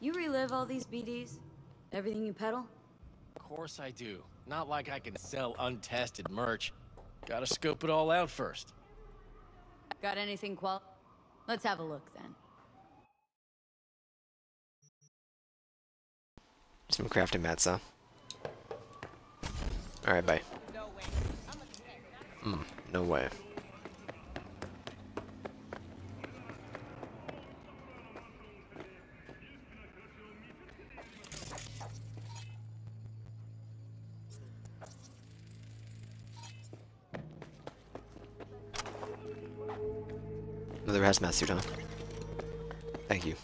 You relive all these BDs? Everything you peddle? Of course I do. Not like I can sell untested merch. Gotta scope it all out first. Got anything qual- Let's have a look then. Some crafting mats, huh? Alright, bye. Hmm, no way. Hazmat suit, huh? Thank you.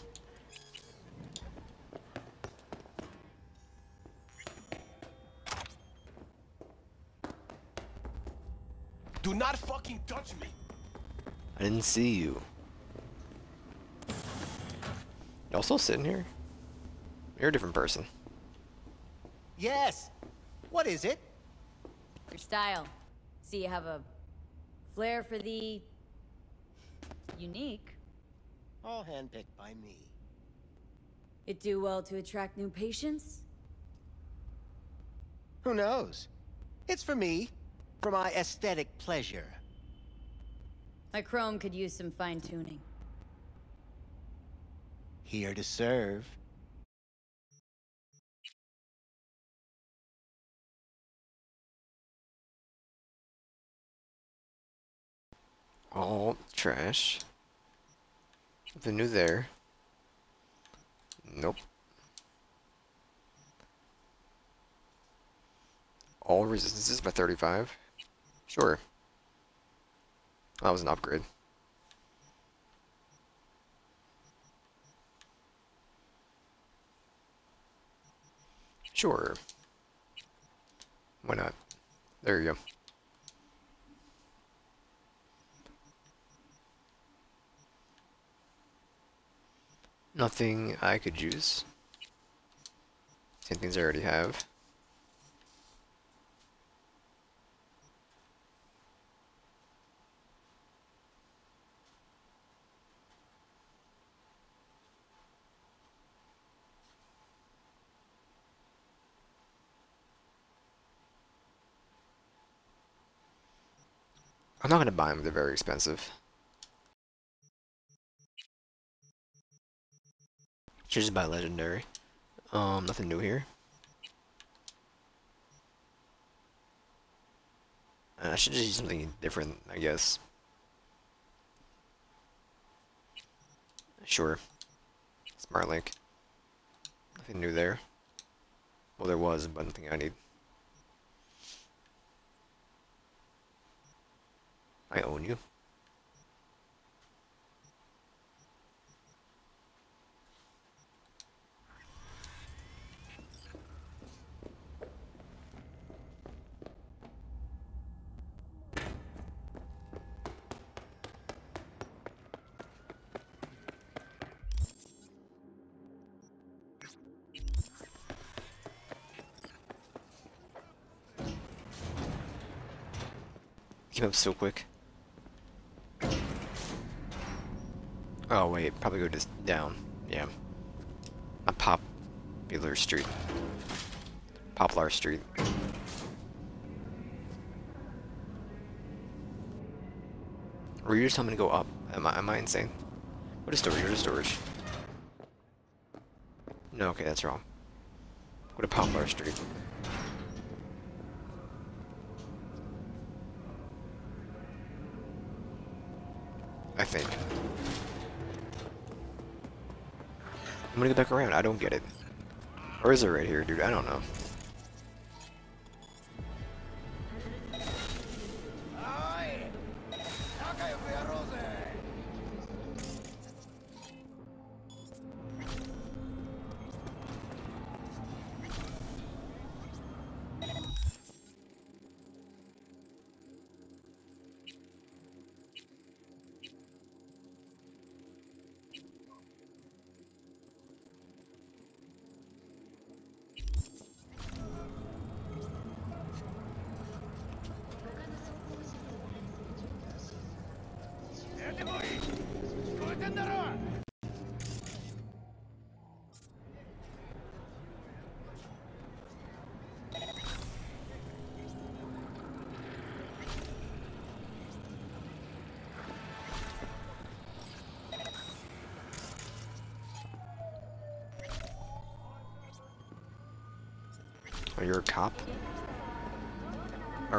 Do not fucking touch me! I didn't see you. Y'all still sitting here? You're a different person. Yes. What is it? Your style. See, you have a flair for the... unique. All handpicked by me. It do well to attract new patients? Who knows? It's for me. For my aesthetic pleasure. My chrome could use some fine-tuning. Here to serve. All trash. Nothing new there. Nope. All resistances by 35? Sure. That was an upgrade. Sure. Why not? There you go. Nothing I could use. Same things I already have. I'm not going to buy them, they're very expensive. Just buy legendary. Um, nothing new here. Uh, I should just use something different, I guess. Sure. Smart link. Nothing new there. Well, there was, but nothing I need. I own you. Came up so quick. Oh wait, probably go just down. Yeah. A popular street. Poplar Street. Were you just telling me to go up? Am I, am I insane? What is storage? What is storage? No, okay, that's wrong. Go to Poplar Street. I think. I'm gonna go back around. I don't get it. Or is it right here, dude? I don't know.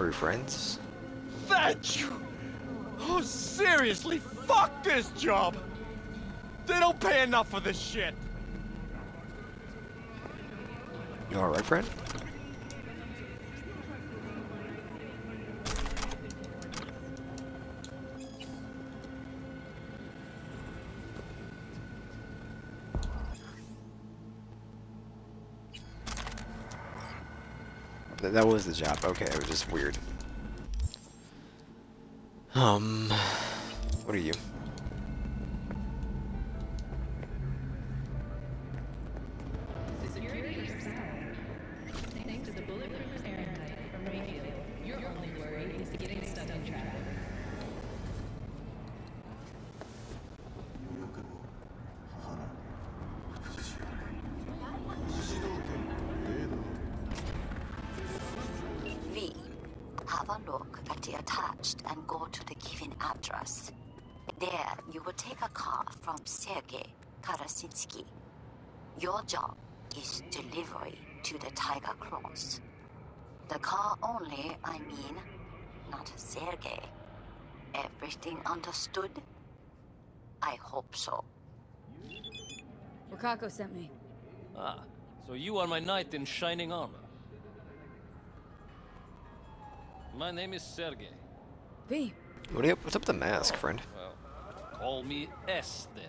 Are friends? That you? Oh, seriously, fuck this job! They don't pay enough for this shit! You alright, friend? That was the job. Okay, it was just weird. Um, what are you? Look attached and go to the given address. There, you will take a car from Sergei Karasinsky. Your job is delivery to the Tiger Claws. The car only, I mean, not Sergei. Everything understood? I hope so. Wakako sent me. Ah, so you are my knight in shining armor. My name is Sergei. V, What are you, what's up with the mask, friend? Well, call me S then.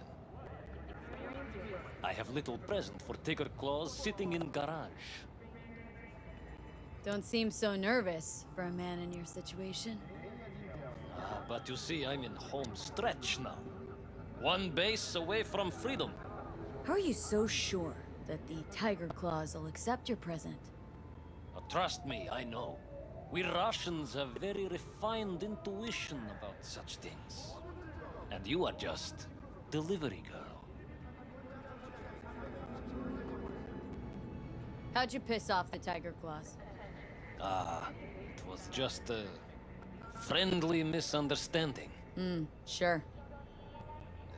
I have little present for Tiger Claws sitting in garage. don't seem so nervous for a man in your situation. Ah, but you see, I'm in home stretch now. One base away from freedom. How are you so sure that the Tiger Claws will accept your present? Uh, trust me, I know. We Russians have very refined intuition about such things. And you are just delivery girl. How'd you piss off the Tiger Claws? Ah, it was just a friendly misunderstanding. Hmm, sure.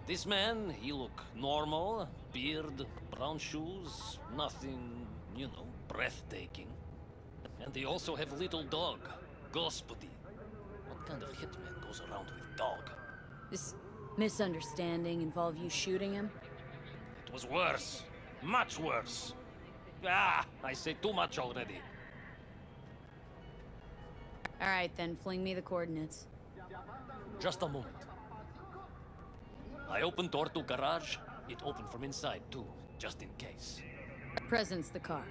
This man, he look normal, beard, brown shoes, nothing, you know, breathtaking. And they also have little dog, Gospodi. What kind of hitman goes around with dog? This misunderstanding involve you shooting him? It was worse, much worse. Ah, I say too much already. Alright then, fling me the coordinates. Just a moment. I opened door to garage. It opened from inside too, just in case. Presence the car.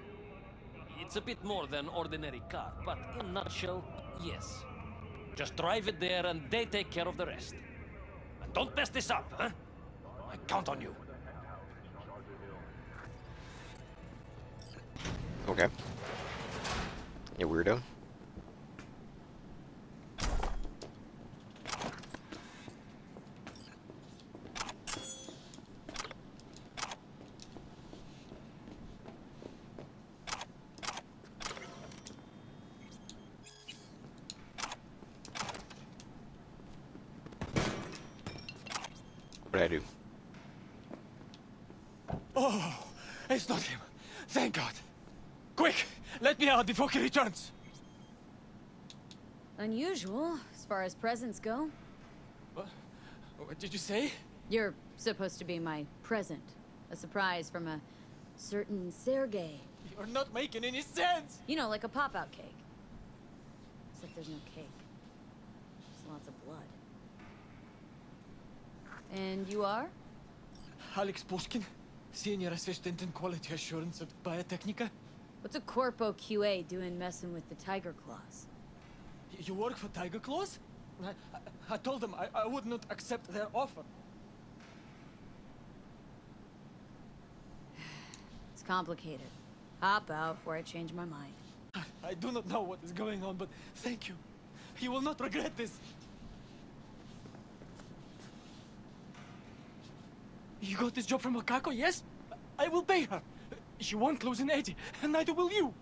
It's a bit more than ordinary car, but in a nutshell, yes. Just drive it there and they take care of the rest. And don't mess this up, huh? I count on you. Okay. You weirdo. What'd I do? Oh, it's not him. Thank God. Quick, let me out before he returns. Unusual, as far as presents go. What, what did you say? You're supposed to be my present. A surprise from a certain Sergei. You're not making any sense. You know, like a pop-out cake. Except there's no cake. Just lots of blood. And you are? Alex Pushkin, Senior Assistant in Quality Assurance at Biotechnica. What's a Corpo QA doing messing with the Tiger Claws? You work for Tiger Claws? I, I, I told them I, I would not accept their offer. It's complicated. Hop out before I change my mind. I, I do not know what is going on, but thank you. You will not regret this. You got this job from Wakako, yes? I will pay her. She won't lose in 80, and neither will you.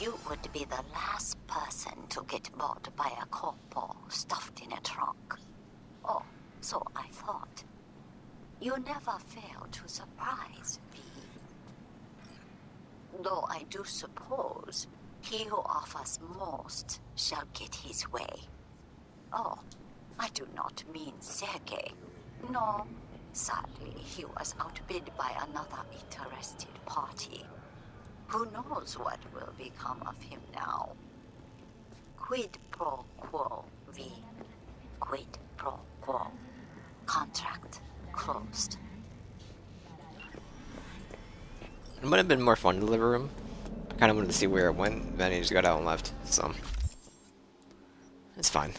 You would be the last person to get bought by a corpo stuffed in a trunk. Oh, so I thought. You never fail to surprise V. Though I do suppose he who offers most shall get his way. Oh, I do not mean Sergei. No, sadly, he was outbid by another interested party. Who knows what will become of him now? Quid pro quo, V. Quid pro quo. Contract closed. It would have been more fun to deliver him. I kind of wanted to see where it went, then he just got out and left, so... It's fine.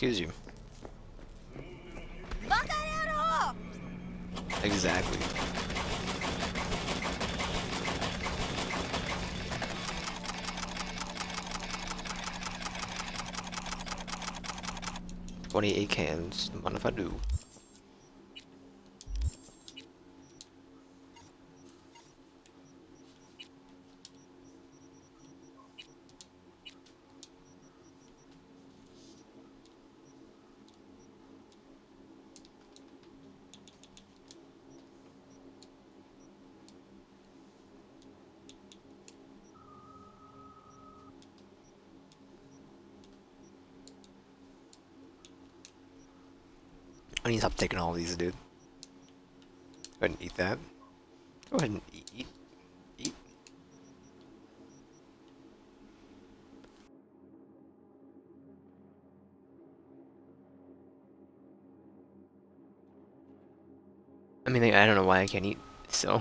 Excuse you. Exactly. Twenty-eight cans. Mind if I do? Need stop taking all these, dude. Go ahead and eat that. Go ahead and eat. Eat. eat. I mean, I don't know why I can't eat, so.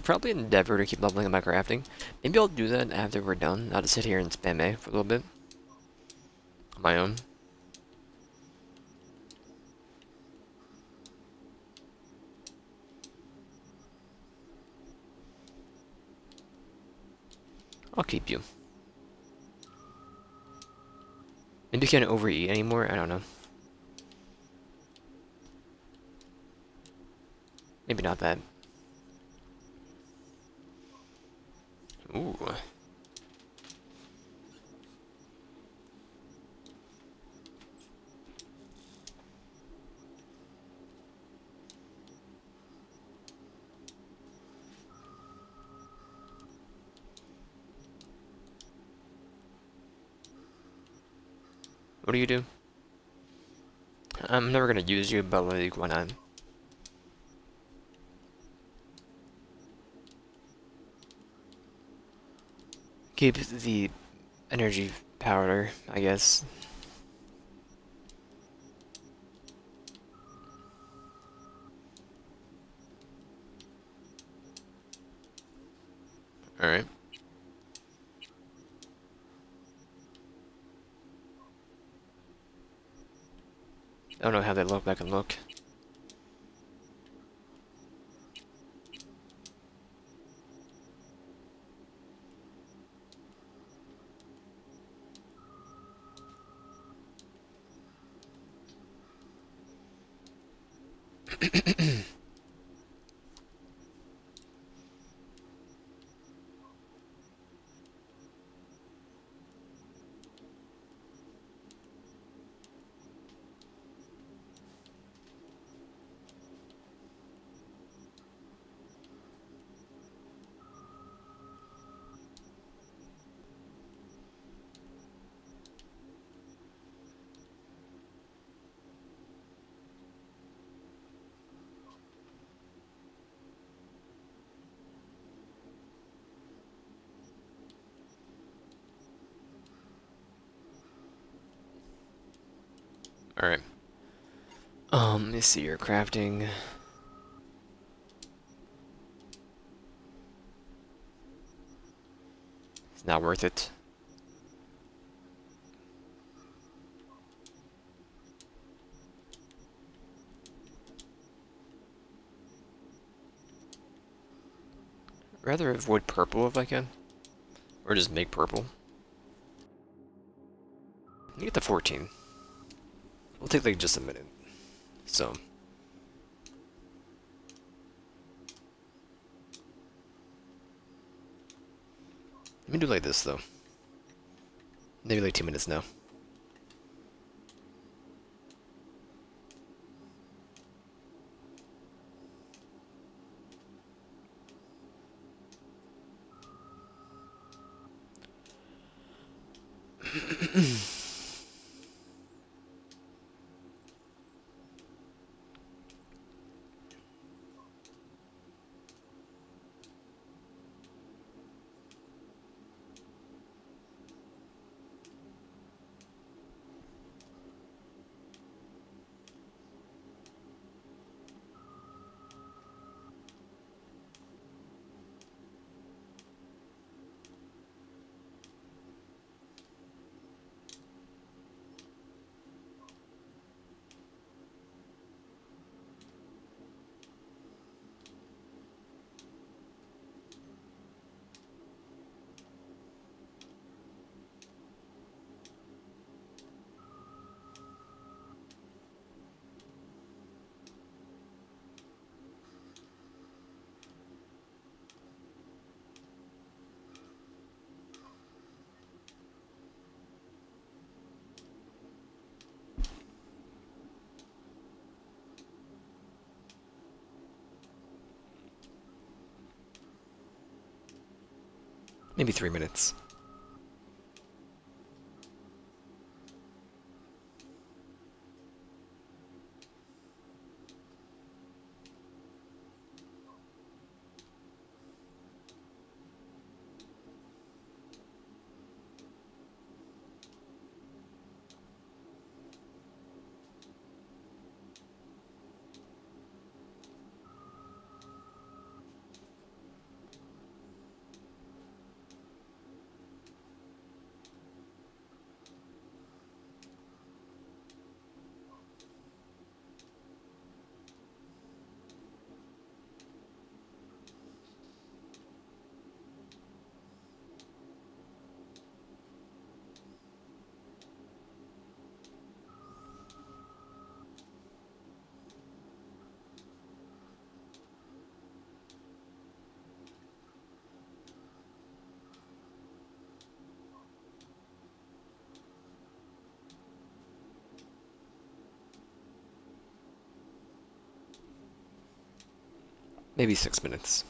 Should probably endeavor to keep leveling up my crafting. Maybe I'll do that after we're done. I'll just sit here and spam A for a little bit. On my own. I'll keep you. Maybe you can't overeat anymore? I don't know. Maybe not that. Ooh. What do you do? I'm never gonna use you, but like, why not? Keep the energy powder, I guess. Alright. I don't know how they look back and look. Alright. Um, let me see your crafting. It's not worth it. rather avoid purple if I can. Or just make purple. You get the 14. It'll take like just a minute. So. Let me do like this though. Maybe like two minutes now. Maybe three minutes. Maybe six minutes.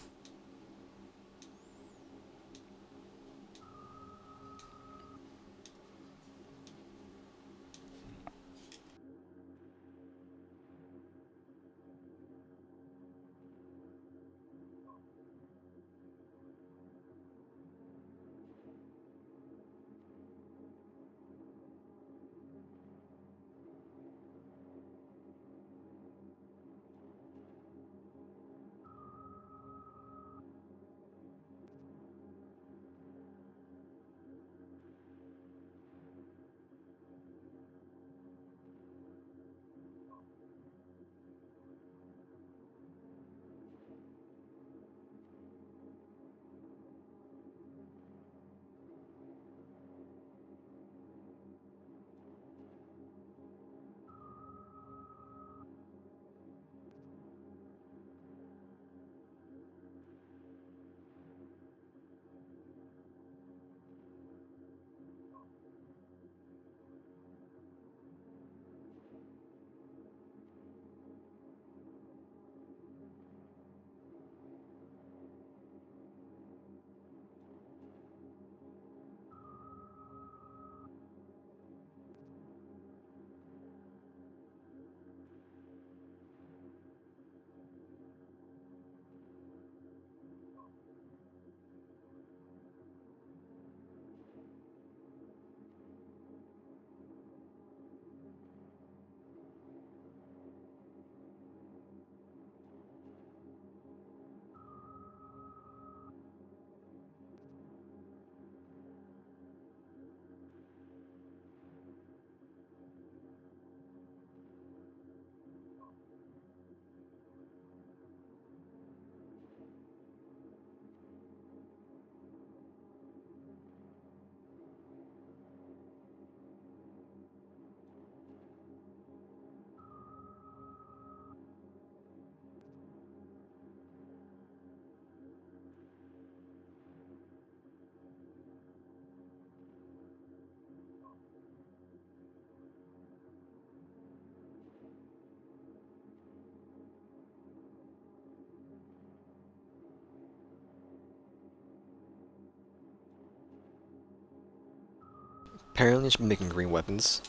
Apparently, she's making green weapons.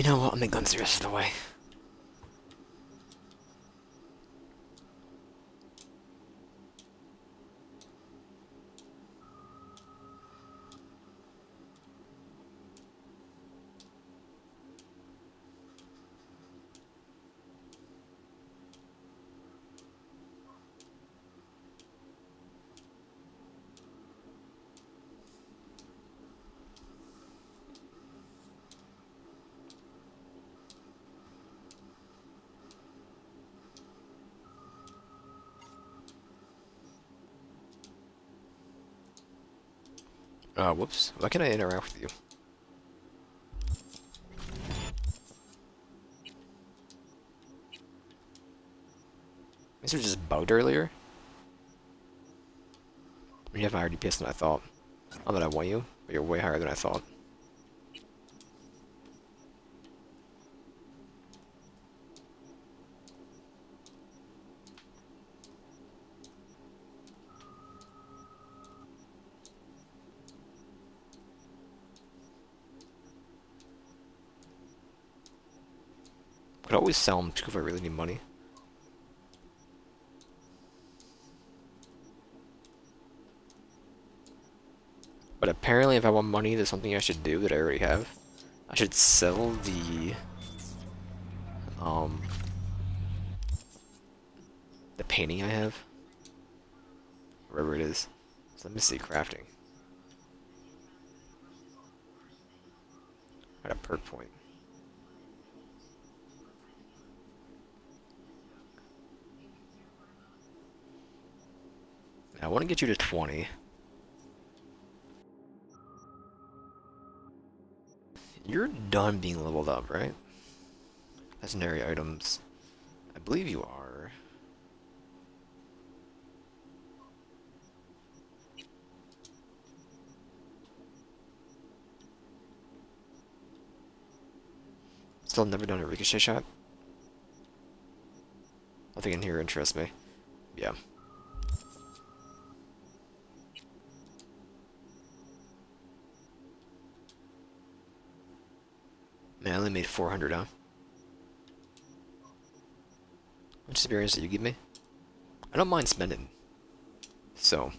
You know what? I'm make guns the rest of the way. Uh, whoops. Why can't I interact with you? These were just bugged earlier? You have higher DPS than I thought. Not that I want you, but you're way higher than I thought. Could always sell them too if I really need money. But apparently if I want money, there's something I should do that I already have. I should sell the... Um... The painting I have. Wherever it is. So let me see crafting. At a perk point. I want to get you to 20. You're done being leveled up, right? Legendary items. I believe you are. Still never done a ricochet shot? Nothing in here interests me. Yeah. only made 400, huh? How much experience did you give me? I don't mind spending. So.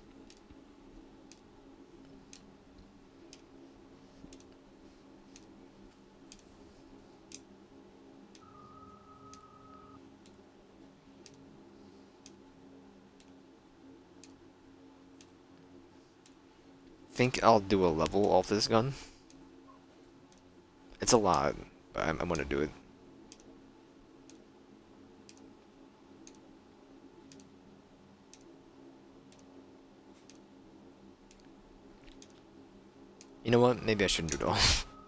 think I'll do a level off this gun. It's a lot. I'm, I'm gonna do it. You know what? Maybe I shouldn't do it all.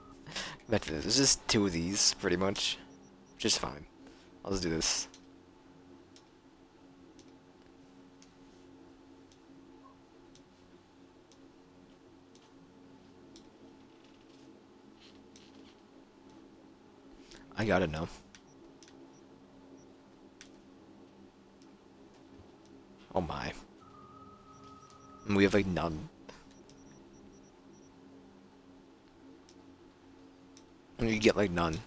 Back to this. It's just two of these, pretty much. Just fine. I'll just do this. I gotta know. Oh my. We have like none. And you get like none.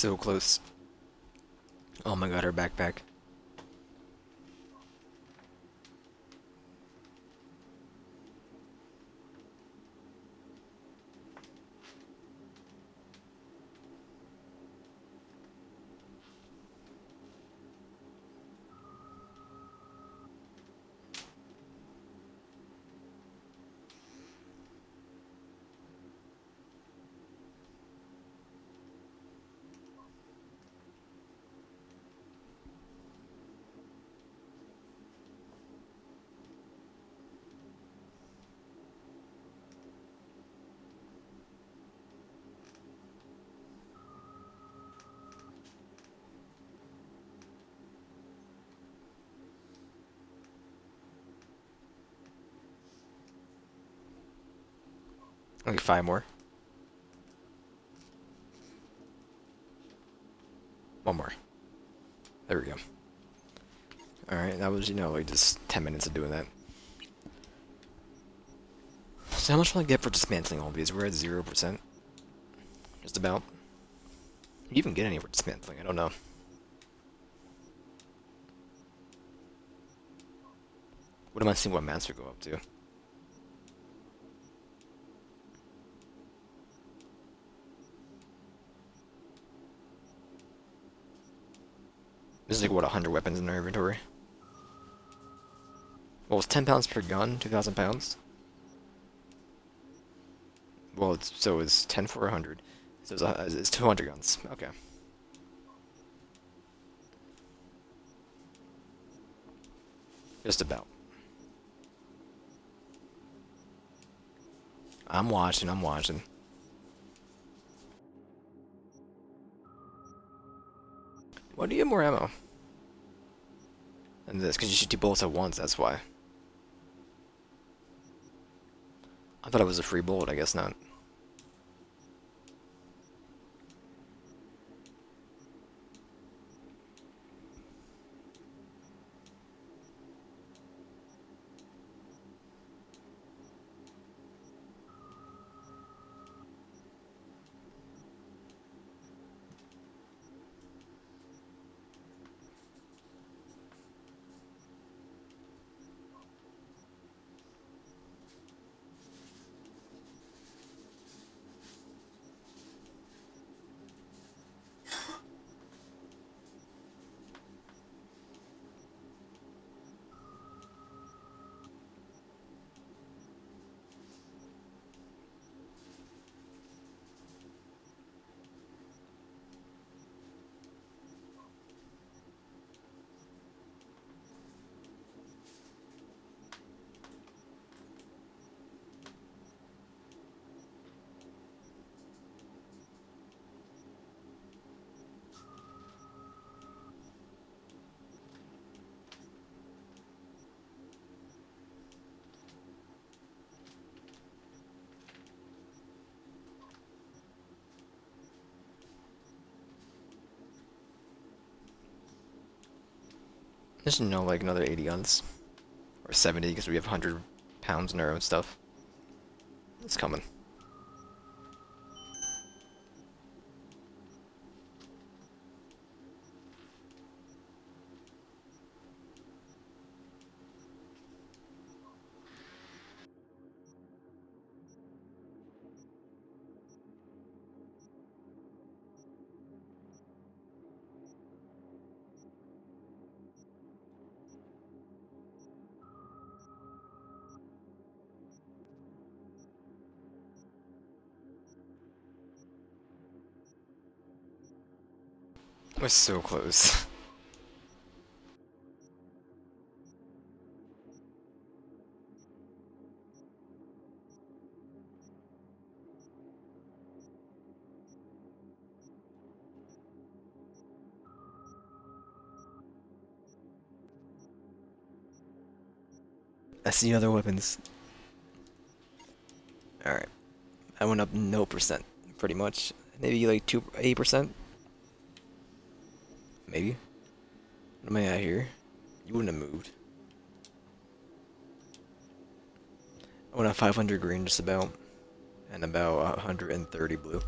So close. Oh my god, her backpack. Okay, five more. One more. There we go. Alright, that was, you know, like just 10 minutes of doing that. So how much will I get for dismantling all these? We're at 0%. Just about. You even get any for dismantling? I don't know. What am I seeing what master go up to? This is like, what, 100 weapons in our inventory? Well, it's 10 pounds per gun, 2,000 pounds. Well, it's, so it's 10 for 100. So it's, it's 200 guns. Okay. Just about. I'm watching, I'm watching. Why do you have more ammo? And this, because you shoot two bullets at once, that's why. I thought it was a free bullet, I guess not. There's no like another 80 guns. Or 70 because we have 100 pounds in our own stuff. It's coming. We're so close. I see other weapons. Alright. I went up no percent, pretty much. Maybe like 2 8%. Maybe. What am I at here? You wouldn't have moved. I went at 500 green just about. And about 130 blue.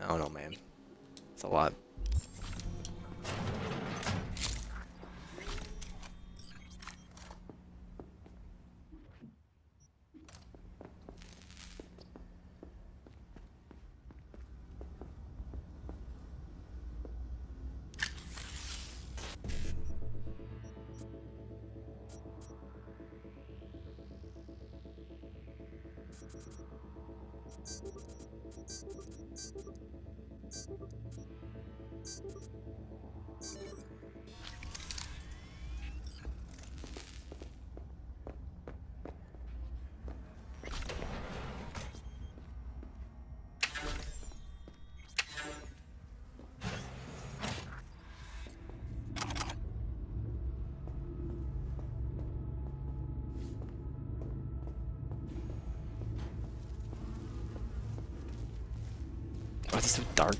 I don't know, man. It's a lot.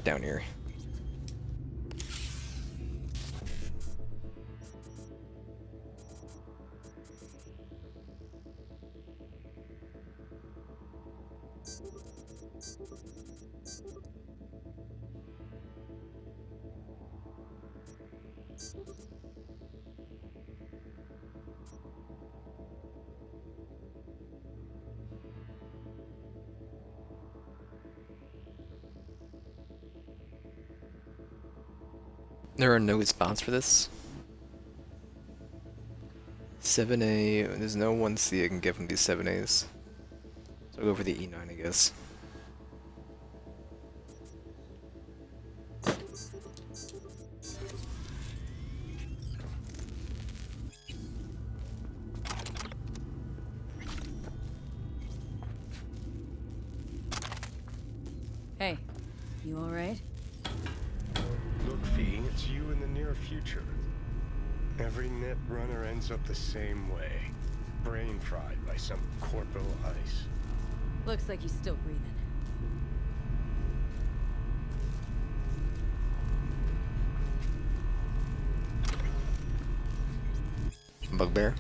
Down here? There are no spots for this. 7A, there's no 1C I can get from these 7As. So I'll go for the E9, I guess. He's still breathing. Bugbear.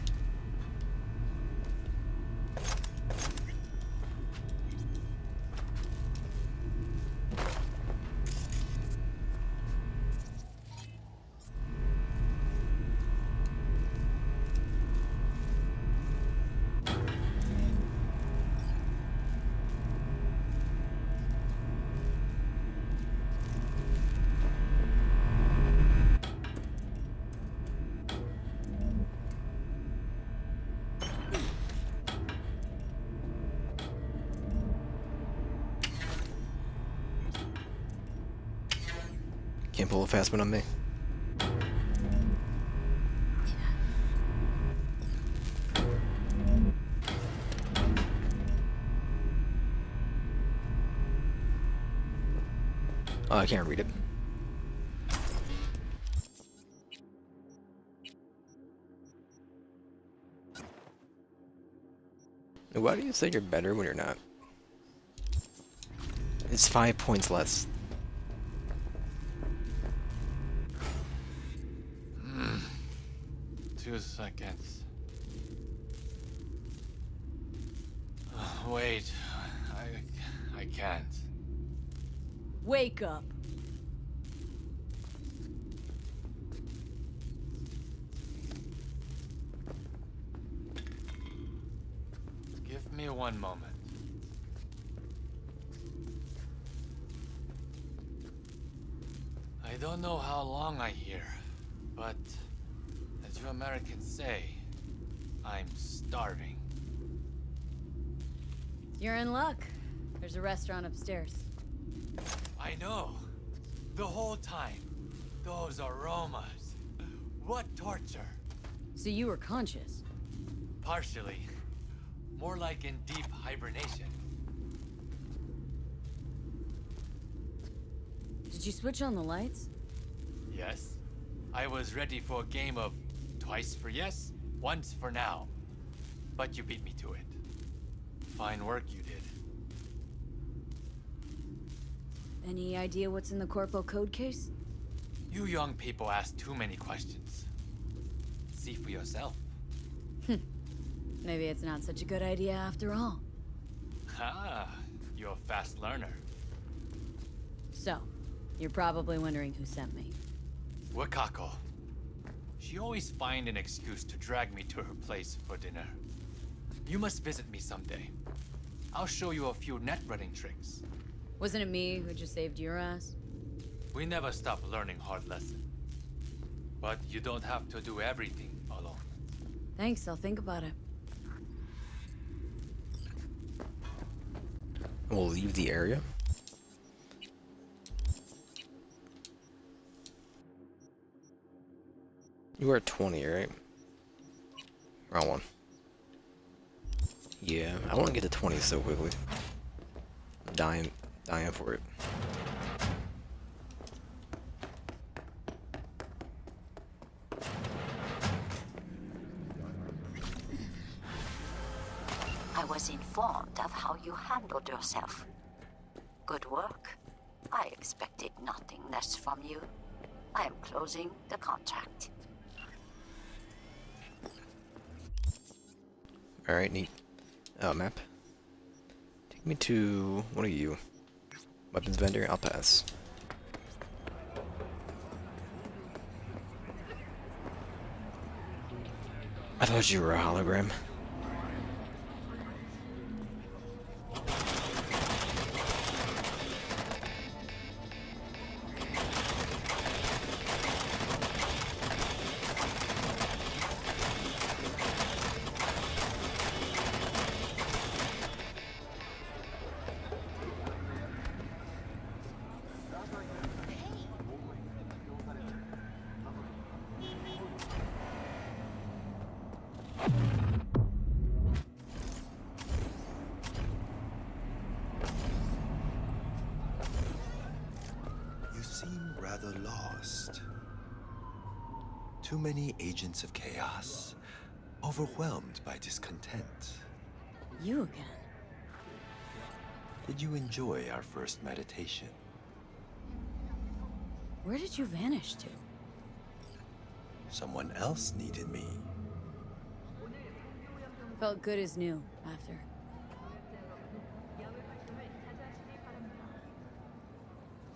Pull a fast one on me. Oh, I can't read it. Why do you say you're better when you're not? It's five points less. Two seconds. Wait, I, I can't. Wake up! Give me one moment. I don't know how long I hear, but you Americans say, I'm starving. You're in luck. There's a restaurant upstairs. I know. The whole time. Those aromas. What torture. So you were conscious. Partially. More like in deep hibernation. Did you switch on the lights? Yes. I was ready for a game of twice for yes, once for now. But you beat me to it. Fine work you did. Any idea what's in the Corpo code case? You young people ask too many questions. See for yourself. Maybe it's not such a good idea after all. Ah, you're a fast learner. So, you're probably wondering who sent me. Wakako. She always find an excuse to drag me to her place for dinner. You must visit me someday. I'll show you a few net running tricks. Wasn't it me who just saved your ass? We never stop learning hard lessons. But you don't have to do everything alone. Thanks, I'll think about it. We'll leave the area. You are 20, right? Wrong one. Yeah, I want to get to 20 so quickly. Dying, dying for it. I was informed of how you handled yourself. Good work. I expected nothing less from you. I am closing the contract. Alright, neat. Oh, map. Take me to... What are you? Weapons vendor? I'll pass. I thought you were a hologram. Enjoy our first meditation? Where did you vanish to? Someone else needed me. Felt good as new after.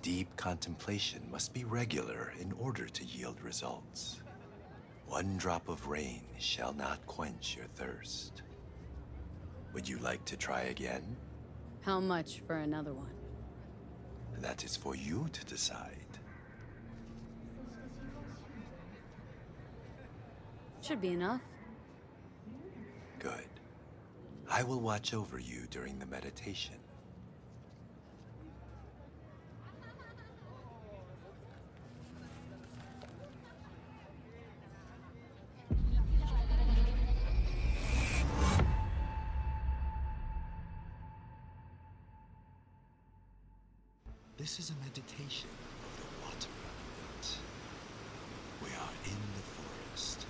Deep contemplation must be regular in order to yield results. One drop of rain shall not quench your thirst. Would you like to try again? How much for another one? That is for you to decide. Should be enough. Good. I will watch over you during the meditation. This is a meditation of the water element. We are in the forest.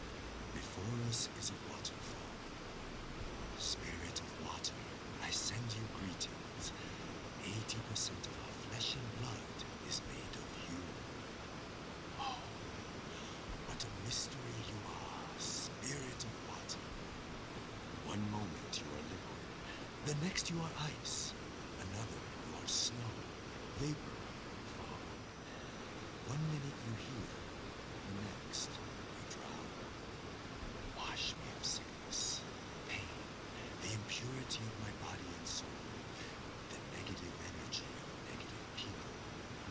Before us is a waterfall. Spirit of water, I send you greetings. 80% of our flesh and blood is made of you. Oh, what a mystery you are, Spirit of water. One moment you are liquid, the next you are ice, another you are snow, vapor, fog. One minute you heal, the next you drown. Wash me of sickness, pain, the impurity of my body and soul, the negative energy of negative people,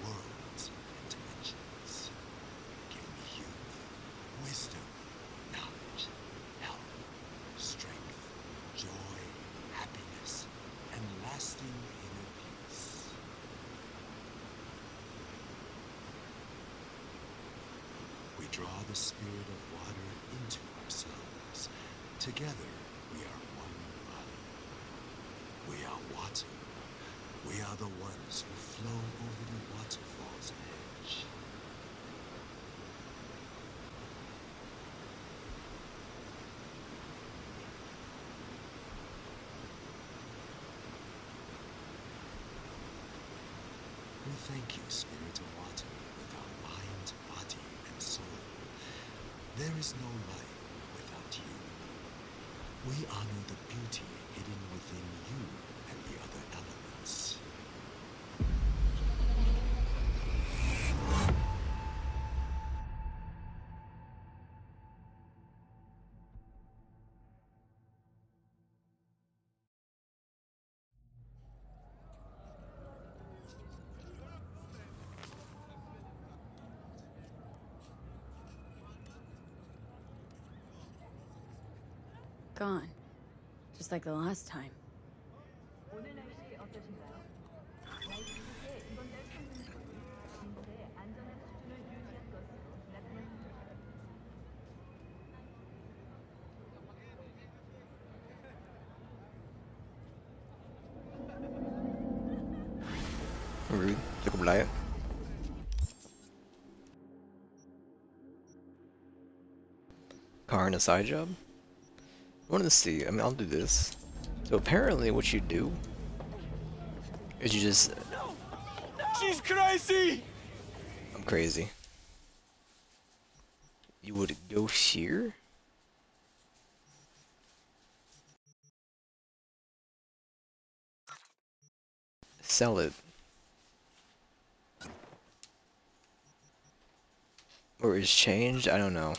worlds, and dimensions. Give me youth, wisdom, knowledge, health, strength, joy, happiness, and lasting inner peace. We draw the spirit of water into ourselves. Together, we are one body. We are water. We are the ones who flow over the waterfall's edge. We thank you, Spirit of Water, with our mind, body, and soul. There is no life without you. We honor the beauty hidden within you and the other elements. Gone. Just like the last time. Rude. Car and a side job? I wanted to see. I mean, I'll do this. So apparently what you do is you just... She's crazy! I'm crazy. You would go here? Sell it. Or is changed? I don't know.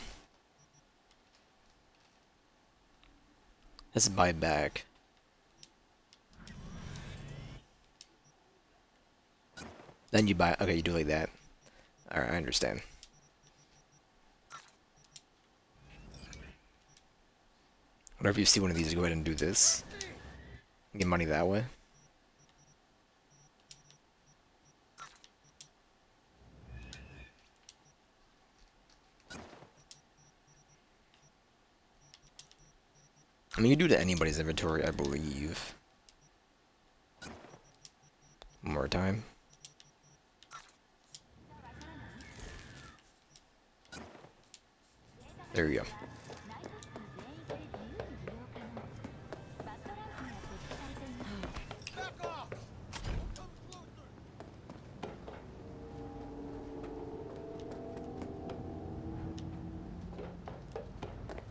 Let's buy back. Then you buy. Okay, you do like that. Alright, I understand. Whenever you see one of these, go ahead and do this. Get money that way. I mean, you do to anybody's inventory, I believe. One more time. There you go.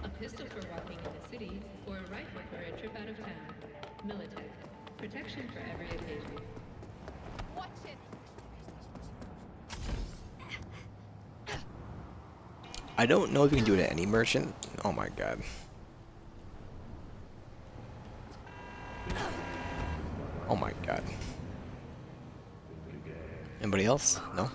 A pistol for walking in the city, or a for a trip out of town. Militech. Protection for every occasion. I don't know if you can do it at any merchant. Oh my god. Oh my god. Anybody else? No?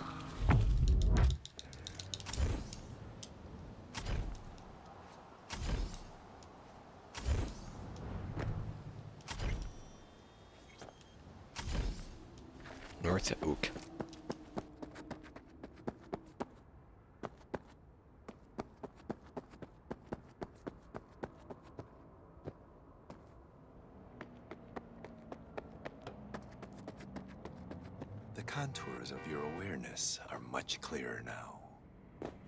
Awareness are much clearer now.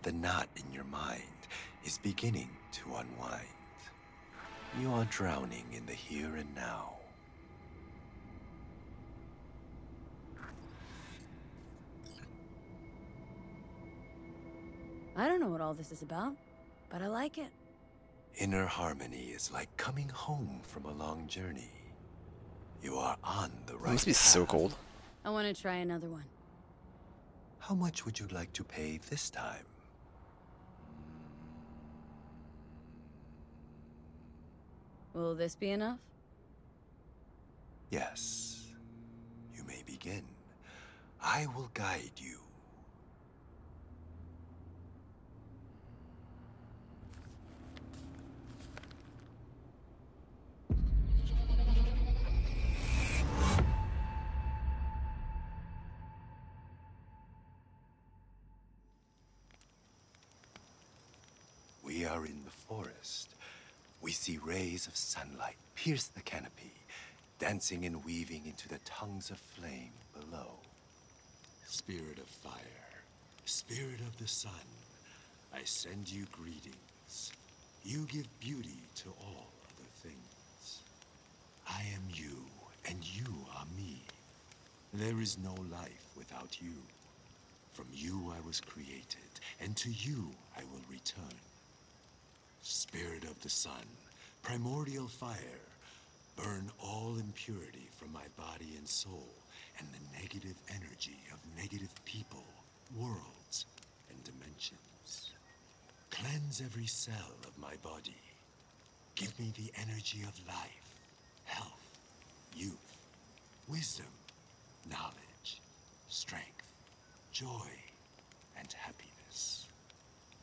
The knot in your mind is beginning to unwind. You are drowning in the here and now. I don't know what all this is about, but I like it. Inner harmony is like coming home from a long journey. You are on the It right must be so cold. I want to try another one. How much would you like to pay this time? Will this be enough? Yes. You may begin. I will guide you. Rays of sunlight pierce the canopy, dancing and weaving into the tongues of flame below. Spirit of fire, spirit of the sun, I send you greetings. You give beauty to all other things. I am you, and you are me. There is no life without you. From you I was created, and to you I will return. Spirit of the sun, primordial fire, burn all impurity from my body and soul and the negative energy of negative people, worlds, and dimensions. Cleanse every cell of my body. Give me the energy of life, health, youth, wisdom, knowledge, strength, joy, and happiness.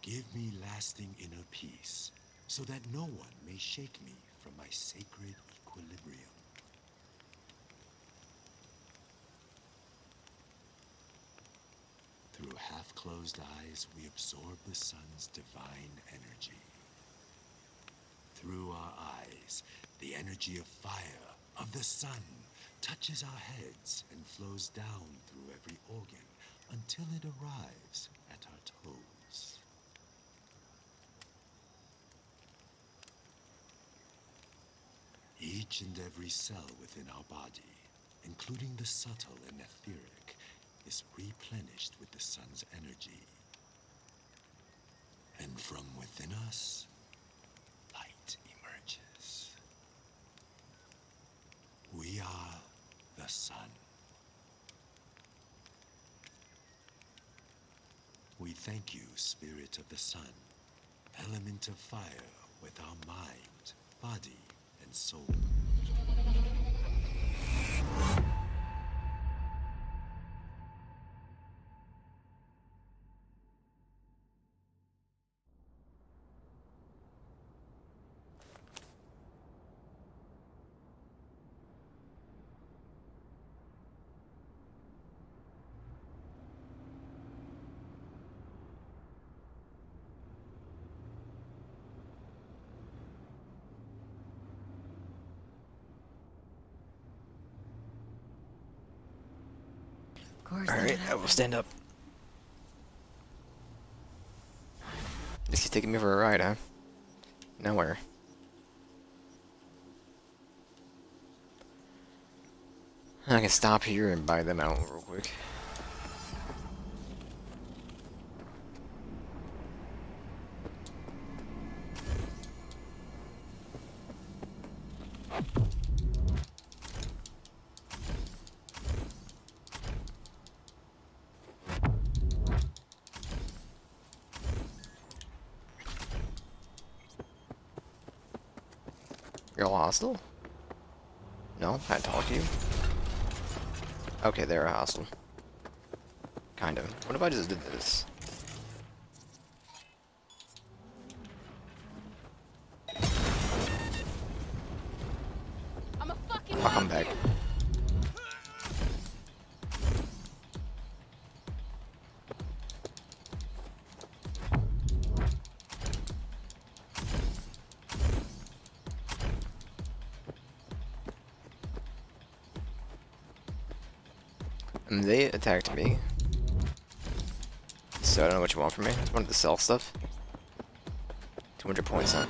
Give me lasting inner peace, so that no one may shake me from my sacred equilibrium. Through half-closed eyes, we absorb the sun's divine energy. Through our eyes, the energy of fire, of the sun, touches our heads and flows down through every organ until it arrives at our toes. Each and every cell within our body, including the subtle and etheric, is replenished with the sun's energy. And from within us, light emerges. We are the sun. We thank you, Spirit of the Sun, element of fire with our mind, body, soul. Of course. Alright, I will stand up. This is taking me for a ride, huh? Nowhere. I can stop here and buy them out real quick. You're hostile? No, I talk to you. Okay, they're a hostile. Kind of. What if I just did this? From me. I just wanted to sell stuff. 200 points, huh?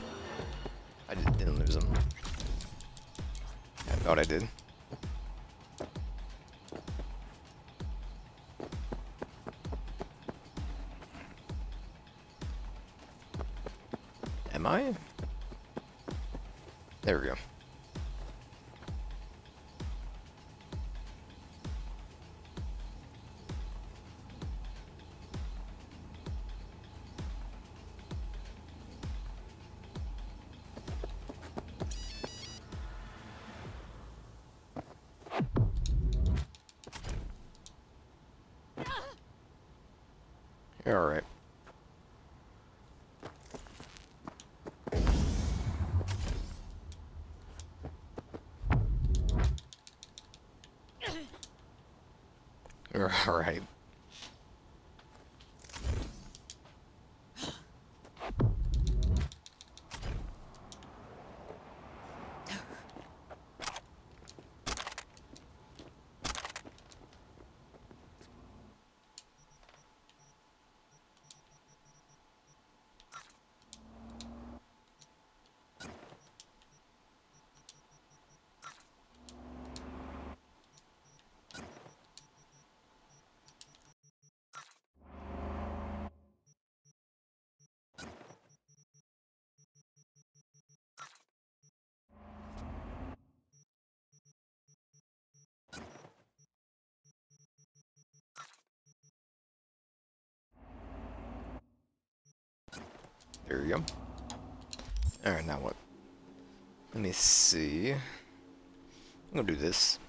I did, didn't lose them. I thought I did. There we go. Alright, now what? Let me see. I'm gonna do this.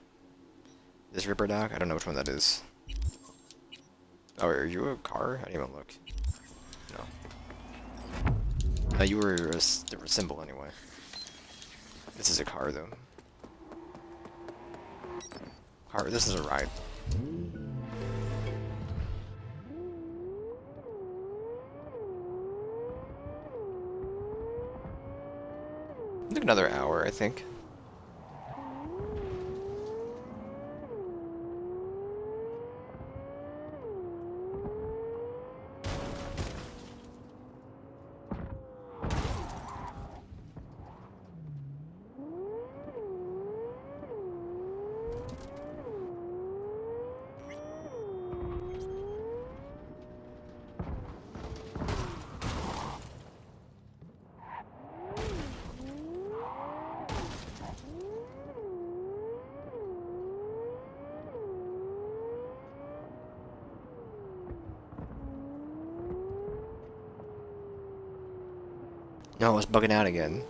This Ripper Doc? I don't know which one that is. Oh, are you a car? I didn't even look. No. No, you were a different symbol anyway. This is a car, though. Car, this is a ride. Another hour, I think. Bugging out again.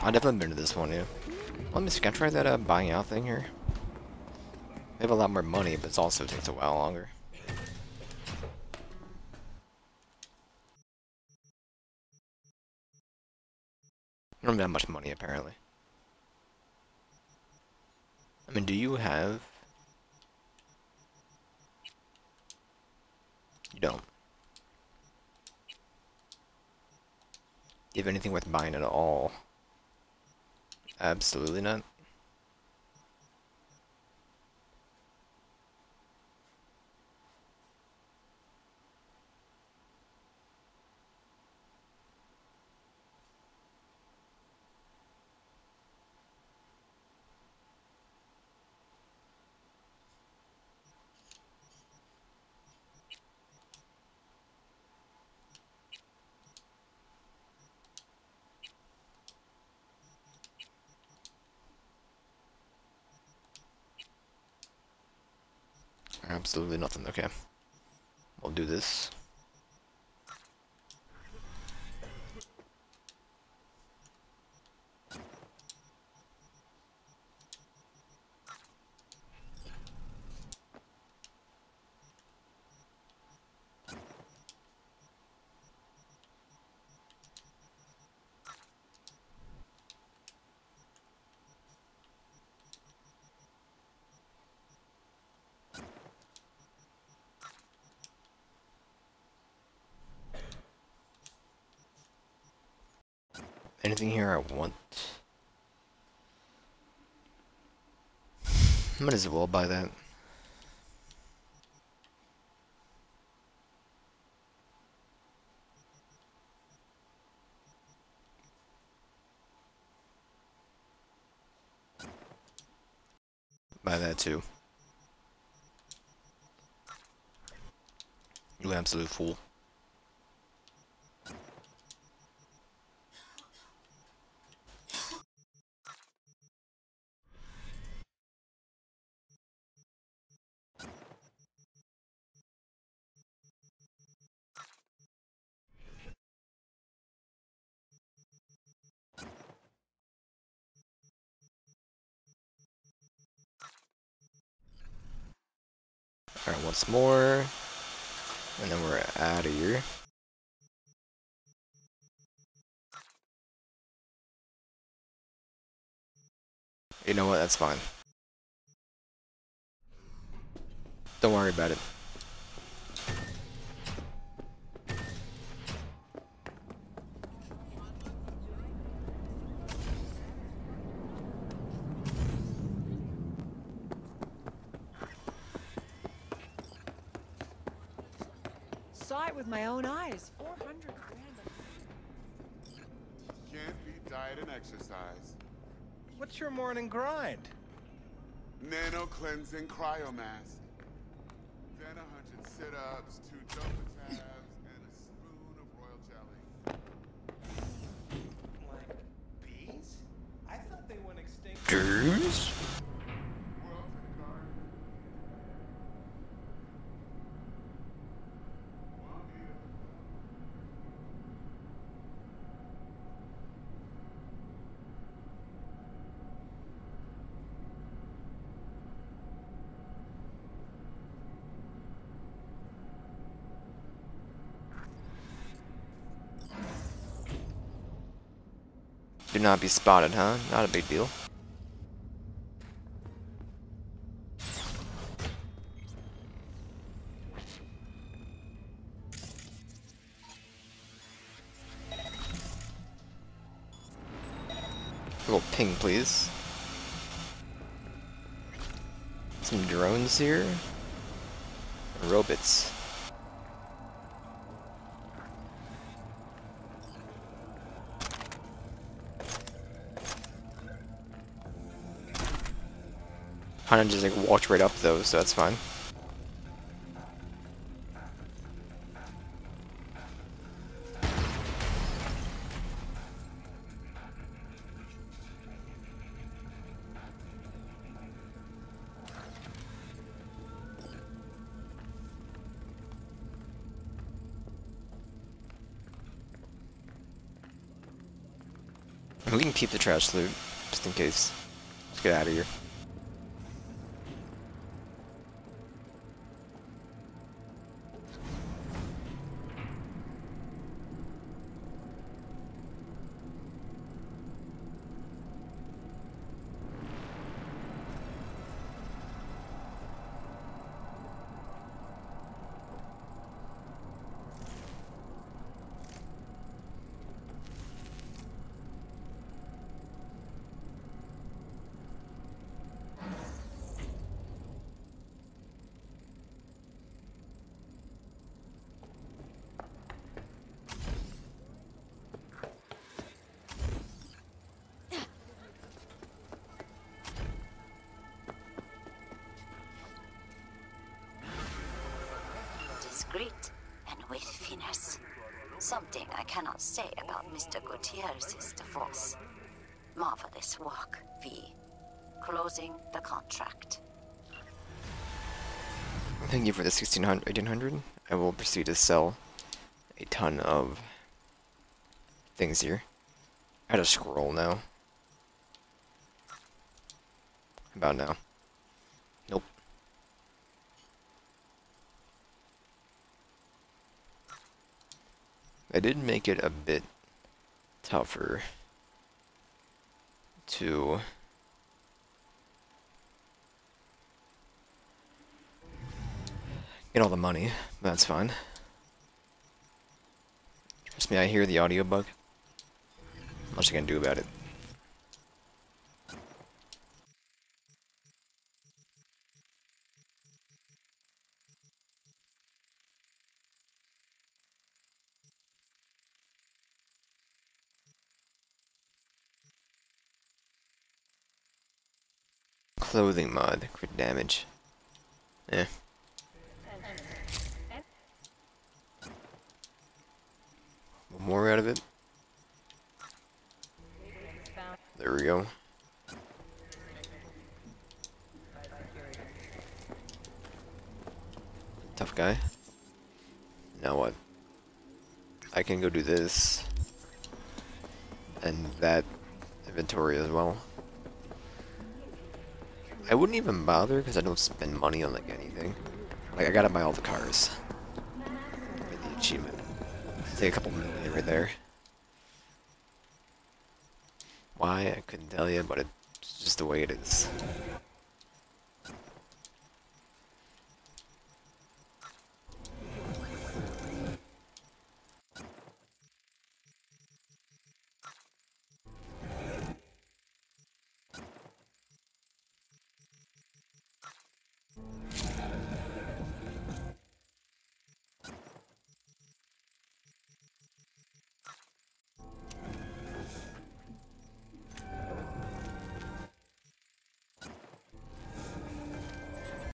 I've definitely been to this one, yeah. Let me see, can I try that uh, buying out thing here? They have a lot more money, but it also takes a while longer. I don't have that much money, apparently. I mean, do you have... You don't. Have anything worth buying at all? Absolutely not. Absolutely nothing. Okay. We'll do this. Anything here I want? Might as well buy that. Buy that too. You absolute fool. Once more. And then we're out of here. You know what, that's fine. Don't worry about it. With my own eyes. 400 grand. Can't beat diet and exercise. What's your morning grind? Nano cleansing cryomask. Then a hundred sit-ups, two double tabs, and a spoon of royal jelly. Like bees? I thought they went extinct. Dudes? Royal to the garden. One meal. Do not be spotted, huh? Not a big deal. A little ping, please. Some drones here. Robots. Kinda just like walked right up though, so that's fine. We can keep the trash loot, just in case. Let's get out of here. 1600, 1800. I will proceed to sell a ton of things here. I had a scroll now. About now. Nope. I did make it a bit tougher to get all the money. That's fine. Trust me, I hear the audio bug. Much I can do about it. Clothing mod, crit damage. Eh. More out of it. There we go. Tough guy. Now what? I can go do this. And that inventory as well. I wouldn't even bother because I don't spend money on like anything. Like I gotta buy all the cars. For the achievement. Take a couple million right there. Why I couldn't tell you, but it's just the way it is.